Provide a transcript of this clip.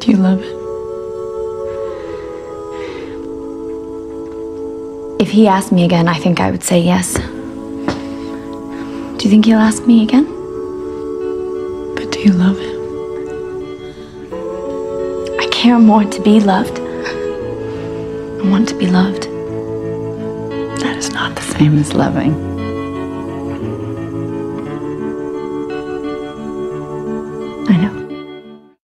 Do you love it? If he asked me again, I think I would say yes. Do you think he'll ask me again? But do you love him? I care more to be loved. I want to be loved. That is not the same as loving.